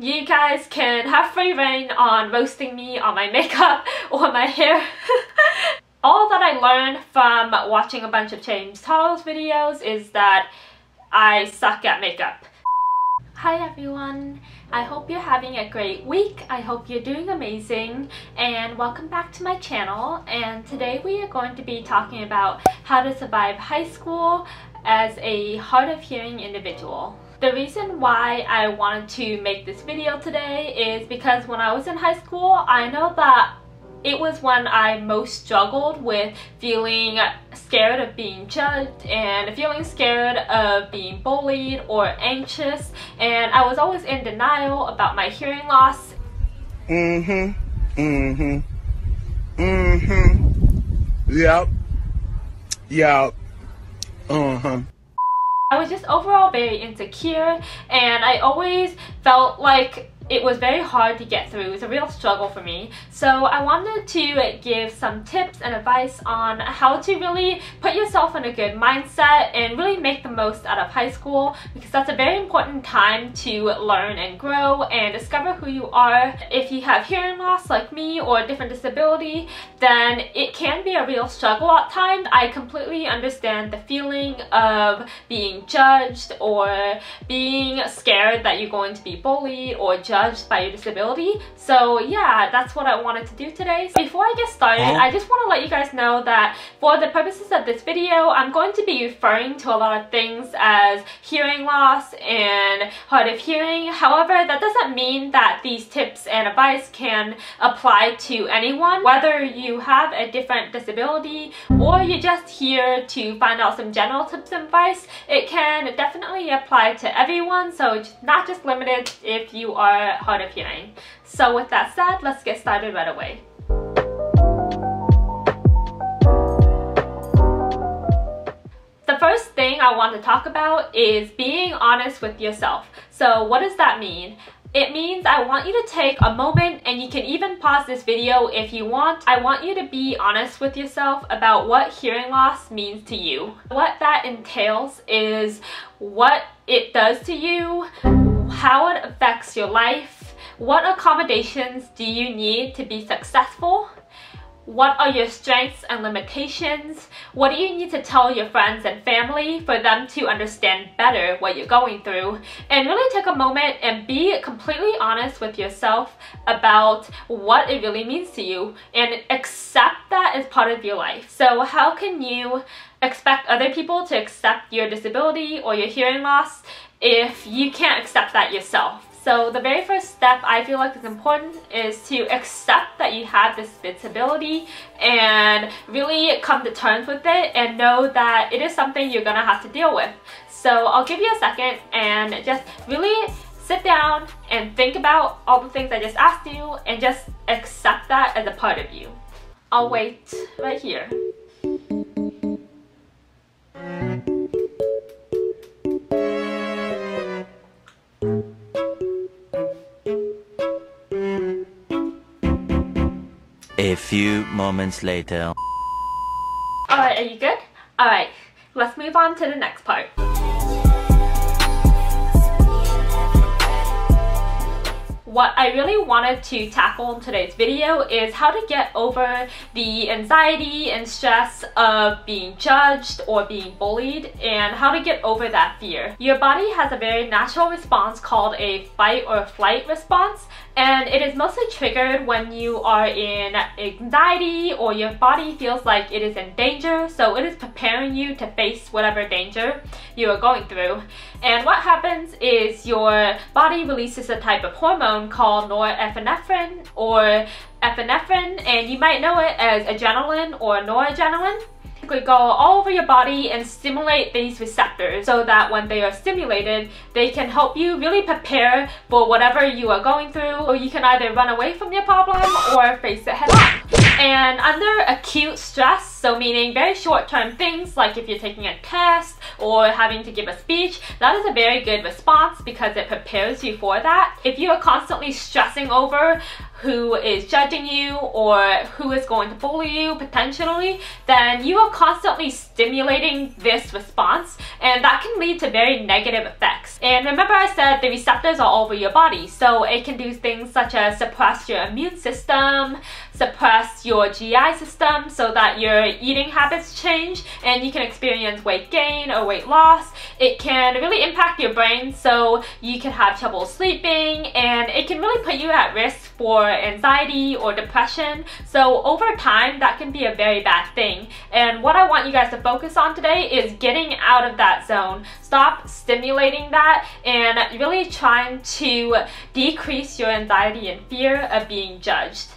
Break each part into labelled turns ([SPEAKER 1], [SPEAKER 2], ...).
[SPEAKER 1] You guys can have free rein on roasting me on my makeup or my hair. All that I learned from watching a bunch of James Charles videos is that I suck at makeup. Hi everyone, I hope you're having a great week. I hope you're doing amazing and welcome back to my channel and today we are going to be talking about how to survive high school as a hard of hearing individual. The reason why I wanted to make this video today is because when I was in high school, I know that it was when I most struggled with feeling scared of being judged and feeling scared of being bullied or anxious and I was always in denial about my hearing loss.
[SPEAKER 2] Mm-hmm. Mm-hmm. Mm-hmm. Yep. Yep. Uh-huh.
[SPEAKER 1] I was just overall very insecure and I always felt like it was very hard to get through. It was a real struggle for me. So I wanted to give some tips and advice on how to really put yourself in a good mindset and really make the most out of high school because that's a very important time to learn and grow and discover who you are. If you have hearing loss like me or a different disability, then it can be a real struggle at times. I completely understand the feeling of being judged or being scared that you're going to be bullied or judged judged by your disability. So yeah, that's what I wanted to do today. So before I get started. I just want to let you guys know that for the purposes of this video, I'm going to be referring to a lot of things as hearing loss and hard of hearing. However, that doesn't mean that these tips and advice can apply to anyone, whether you have a different disability or you're just here to find out some general tips and advice. It can definitely apply to everyone, so it's not just limited if you are hard of hearing. So with that said, let's get started right away. The first thing I want to talk about is being honest with yourself. So what does that mean? It means I want you to take a moment and you can even pause this video if you want. I want you to be honest with yourself about what hearing loss means to you. What that entails is what it does to you, how it affects your life, what accommodations do you need to be successful, what are your strengths and limitations? What do you need to tell your friends and family for them to understand better what you're going through? And really take a moment and be completely honest with yourself about what it really means to you and accept that as part of your life. So how can you expect other people to accept your disability or your hearing loss if you can't accept that yourself. So the very first step I feel like is important is to accept that you have this disability and really come to terms with it and know that it is something you're gonna have to deal with. So I'll give you a second and just really sit down and think about all the things I just asked you and just accept that as a part of you. I'll wait right here.
[SPEAKER 3] A few moments later.
[SPEAKER 1] Alright, are you good? Alright, let's move on to the next part. What I really wanted to tackle in today's video is how to get over the anxiety and stress of being judged or being bullied and how to get over that fear. Your body has a very natural response called a fight or flight response and it is mostly triggered when you are in anxiety or your body feels like it is in danger so it is preparing you to face whatever danger you are going through and what happens is your body releases a type of hormone Um, called norepinephrine or epinephrine and you might know it as adrenaline or noradrenaline could go all over your body and stimulate these receptors so that when they are stimulated, they can help you really prepare for whatever you are going through or you can either run away from your problem or face it head on. And under acute stress, so meaning very short-term things like if you're taking a test or having to give a speech, that is a very good response because it prepares you for that. If you are constantly stressing over who is judging you or who is going to bully you potentially, then you are constantly stimulating this response and that can lead to very negative effects. And remember I said the receptors are all over your body, so it can do things such as suppress your immune system, suppress your GI system so that your eating habits change and you can experience weight gain or weight loss. It can really impact your brain so you can have trouble sleeping and it can really put you at risk for anxiety or depression. So over time, that can be a very bad thing. And what I want you guys to focus on today is getting out of that zone. Stop stimulating that and really trying to decrease your anxiety and fear of being judged.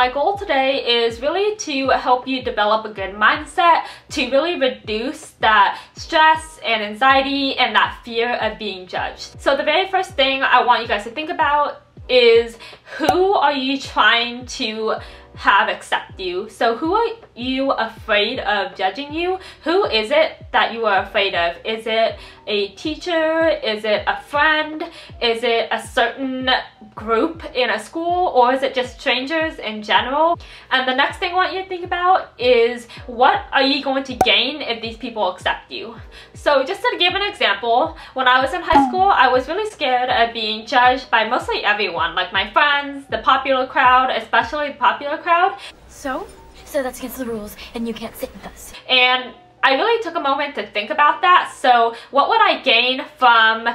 [SPEAKER 1] My goal today is really to help you develop a good mindset to really reduce that stress and anxiety and that fear of being judged. So the very first thing I want you guys to think about is who are you trying to have accept you? So who are you afraid of judging you? Who is it that you are afraid of? Is it a teacher? Is it a friend? Is it a certain group in a school or is it just strangers in general? And the next thing I want you to think about is what are you going to gain if these people accept you? So just to give an example, when I was in high school, I was really scared of being judged by mostly everyone, like my friends, the popular crowd, especially the popular crowd.
[SPEAKER 4] So? So that's against the rules and you can't sit with us.
[SPEAKER 1] And I really took a moment to think about that. So what would I gain from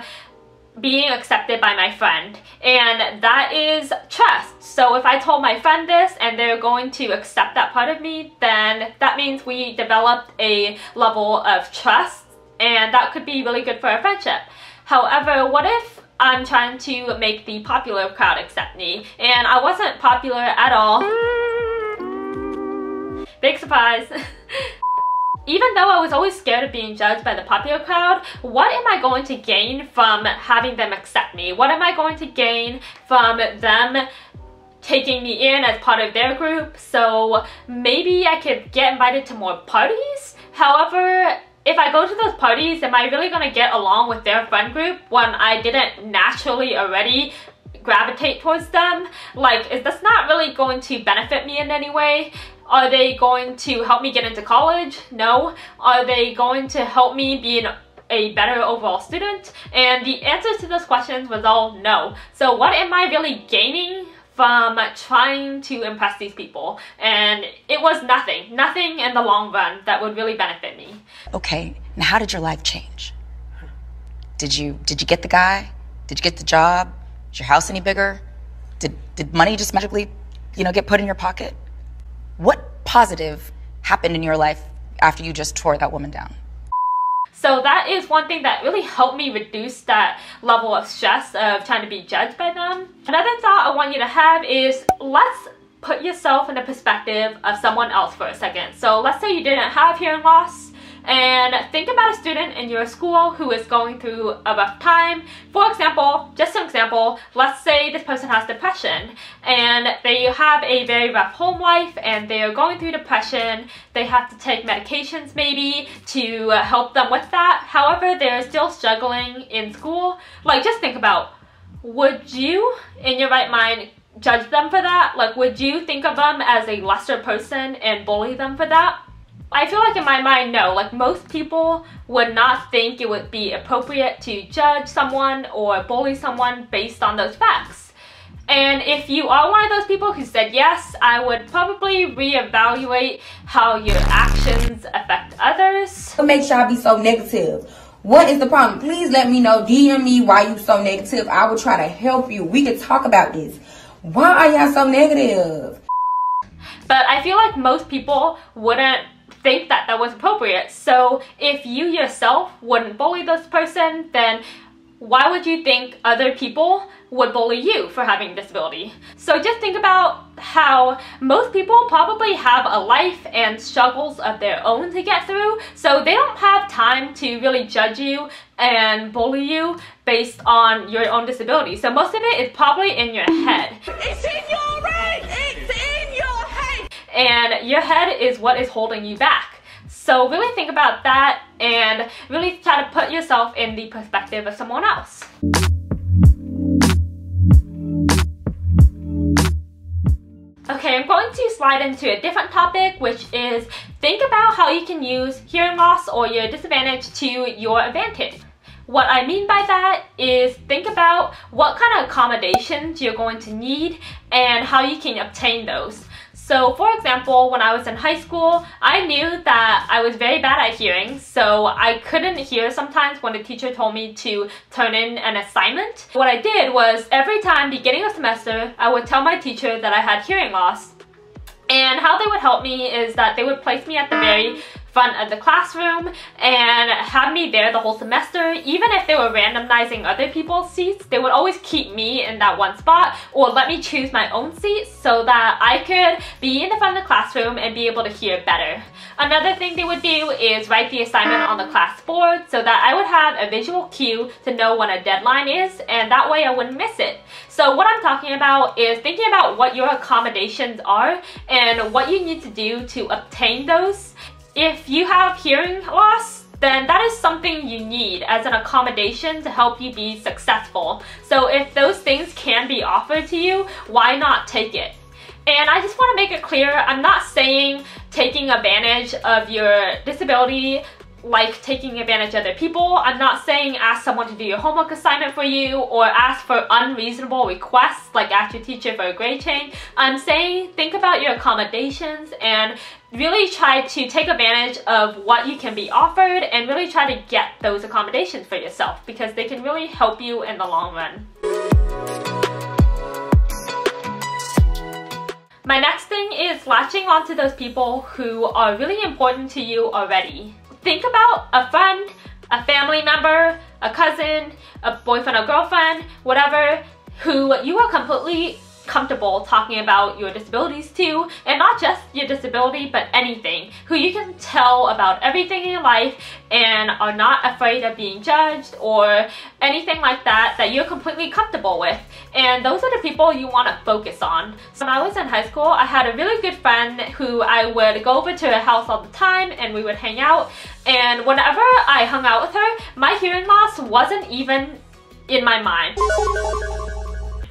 [SPEAKER 1] being accepted by my friend and that is trust so if I told my friend this and they're going to accept that part of me then that means we developed a level of trust and that could be really good for a friendship however what if I'm trying to make the popular crowd accept me and I wasn't popular at all big surprise even though I was always scared of being judged by the popular crowd, what am I going to gain from having them accept me? What am I going to gain from them taking me in as part of their group? So maybe I could get invited to more parties? However, if I go to those parties, am I really gonna get along with their friend group when I didn't naturally already gravitate towards them? Like, is this not really going to benefit me in any way? Are they going to help me get into college? No. Are they going to help me be an a better overall student? And the answer to those questions was all no. So what am I really gaining from trying to impress these people? And it was nothing, nothing in the long run that would really benefit me.
[SPEAKER 5] Okay, now how did your life change? Did you did you get the guy? Did you get the job? Is your house any bigger? Did did money just magically, you know, get put in your pocket? What positive happened in your life after you just tore that woman down?
[SPEAKER 1] So that is one thing that really helped me reduce that level of stress of trying to be judged by them. Another thought I want you to have is let's put yourself in the perspective of someone else for a second. So let's say you didn't have hearing loss and think about a student in your school who is going through a rough time. For example, just an example, let's say this person has depression and they have a very rough home life and they are going through depression. They have to take medications maybe to help them with that. However, they're still struggling in school. Like just think about, would you, in your right mind, judge them for that? Like, would you think of them as a lesser person and bully them for that? I feel like in my mind, no. Like most people would not think it would be appropriate to judge someone or bully someone based on those facts. And if you are one of those people who said yes, I would probably reevaluate how your actions affect others.
[SPEAKER 6] What makes y'all be so negative? What is the problem? Please let me know. DM me why you so negative. I will try to help you. We can talk about this. Why are y'all so negative?
[SPEAKER 1] But I feel like most people wouldn't think that that was appropriate. So if you yourself wouldn't bully this person, then why would you think other people would bully you for having a disability? So just think about how most people probably have a life and struggles of their own to get through, so they don't have time to really judge you and bully you based on your own disability. So most of it is probably in your head and your head is what is holding you back. So really think about that and really try to put yourself in the perspective of someone else. Okay, I'm going to slide into a different topic, which is think about how you can use hearing loss or your disadvantage to your advantage. What I mean by that is think about what kind of accommodations you're going to need and how you can obtain those. So for example, when I was in high school, I knew that I was very bad at hearing, so I couldn't hear sometimes when the teacher told me to turn in an assignment. What I did was every time beginning of semester, I would tell my teacher that I had hearing loss. And how they would help me is that they would place me at the very front of the classroom and have me there the whole semester. Even if they were randomizing other people's seats, they would always keep me in that one spot or let me choose my own seat so that I could be in the front of the classroom and be able to hear better. Another thing they would do is write the assignment on the class board so that I would have a visual cue to know when a deadline is and that way I wouldn't miss it. So what I'm talking about is thinking about what your accommodations are and what you need to do to obtain those if you have hearing loss, then that is something you need as an accommodation to help you be successful. So if those things can be offered to you, why not take it? And I just want to make it clear, I'm not saying taking advantage of your disability like taking advantage of other people. I'm not saying ask someone to do your homework assignment for you or ask for unreasonable requests like ask your teacher for a grade change. I'm saying think about your accommodations and really try to take advantage of what you can be offered and really try to get those accommodations for yourself because they can really help you in the long run. My next thing is latching onto those people who are really important to you already think about a friend, a family member, a cousin, a boyfriend or girlfriend, whatever, who you are completely comfortable talking about your disabilities to, and not just your disability, but anything, who you can tell about everything in your life and are not afraid of being judged or anything like that that you're completely comfortable with. And those are the people you want to focus on. So when I was in high school, I had a really good friend who I would go over to her house all the time and we would hang out. And whenever I hung out with her, my hearing loss wasn't even in my mind.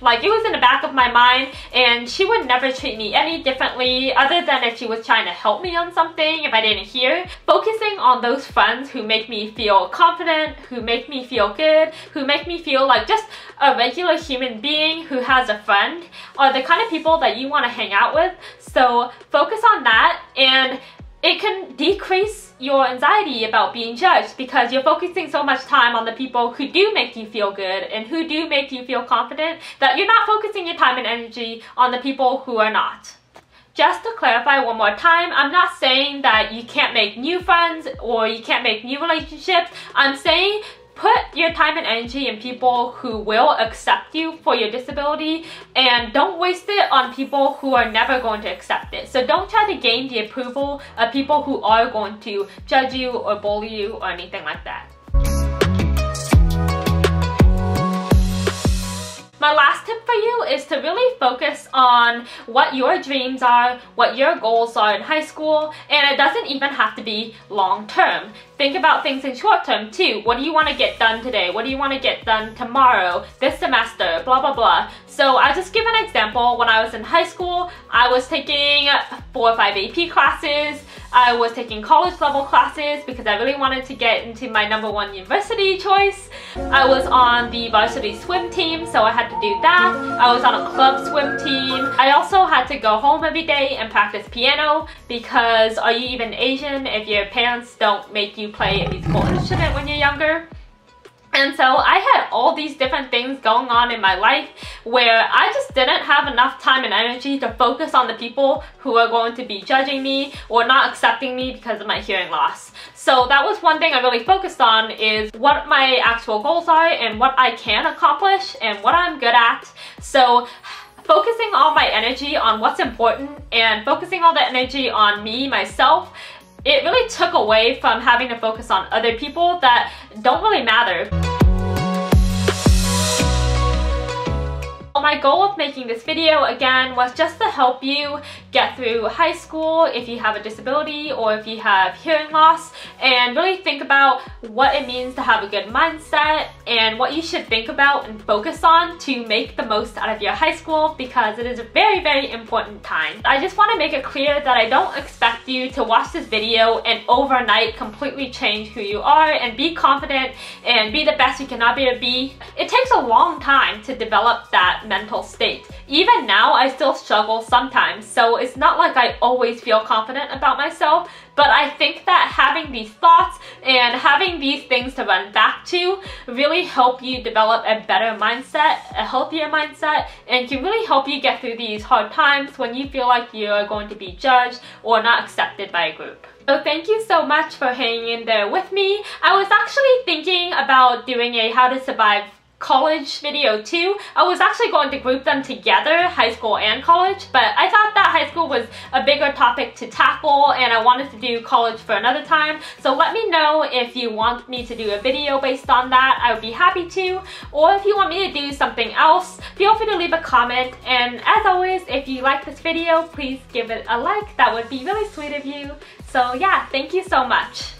[SPEAKER 1] Like it was in the back of my mind and she would never treat me any differently other than if she was trying to help me on something if I didn't hear. Focusing on those friends who make me feel confident, who make me feel good, who make me feel like just a regular human being who has a friend are the kind of people that you want to hang out with. So focus on that and it can decrease your anxiety about being judged because you're focusing so much time on the people who do make you feel good and who do make you feel confident that you're not focusing your time and energy on the people who are not. Just to clarify one more time, I'm not saying that you can't make new friends or you can't make new relationships. I'm saying put your time and energy in people who will accept you for your disability and don't waste it on people who are never going to accept it. So don't try to gain the approval of people who are going to judge you or bully you or anything like that. My last tip for you is to really focus on what your dreams are, what your goals are in high school, and it doesn't even have to be long term. Think about things in short term too. What do you want to get done today? What do you want to get done tomorrow, this semester, blah blah blah. So I'll just give an example. When I was in high school, I was taking four or five AP classes. I was taking college level classes because I really wanted to get into my number one university choice. I was on the varsity swim team, so I had to do that. I was on a club swim team. I also had to go home every day and practice piano because are you even Asian if your parents don't make you play a musical instrument when you're younger? And so I had all these different things going on in my life where I just didn't have enough time and energy to focus on the people who are going to be judging me or not accepting me because of my hearing loss. So that was one thing I really focused on is what my actual goals are and what I can accomplish and what I'm good at. So focusing all my energy on what's important and focusing all the energy on me, myself, it really took away from having to focus on other people that don't really matter. My goal of making this video again was just to help you get through high school if you have a disability or if you have hearing loss and really think about what it means to have a good mindset and what you should think about and focus on to make the most out of your high school because it is a very very important time. I just want to make it clear that I don't expect you to watch this video and overnight completely change who you are and be confident and be the best you cannot be to be. It takes a long time to develop that mental state. Even now, I still struggle sometimes, so it's not like I always feel confident about myself, but I think that having these thoughts and having these things to run back to really help you develop a better mindset, a healthier mindset, and can really help you get through these hard times when you feel like you're going to be judged or not accepted by a group. So thank you so much for hanging in there with me. I was actually thinking about doing a how to survive college video too. I was actually going to group them together, high school and college, but I thought that high school was a bigger topic to tackle and I wanted to do college for another time. So let me know if you want me to do a video based on that. I would be happy to. Or if you want me to do something else, feel free to leave a comment. And as always, if you like this video, please give it a like. That would be really sweet of you. So yeah, thank you so much.